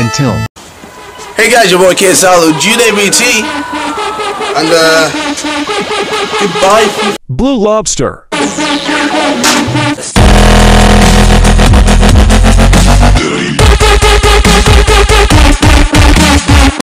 Until. Hey guys, your boy Kid Salu, GWT, and uh, goodbye. Blue Lobster.